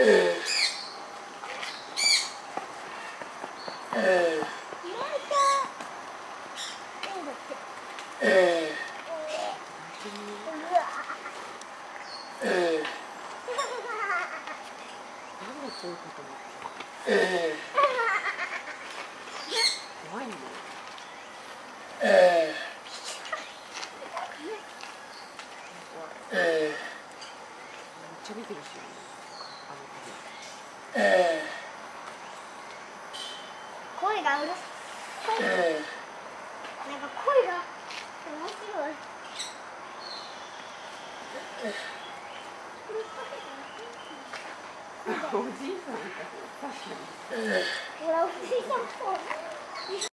めっちゃ見てるしあの声がうるさいえー。なんか声が面白いえー。おじいさんみたい確かにほらおじいさんっぽい